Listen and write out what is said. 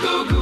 go, go.